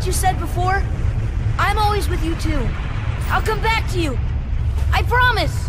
what you said before? I'm always with you too. I'll come back to you. I promise!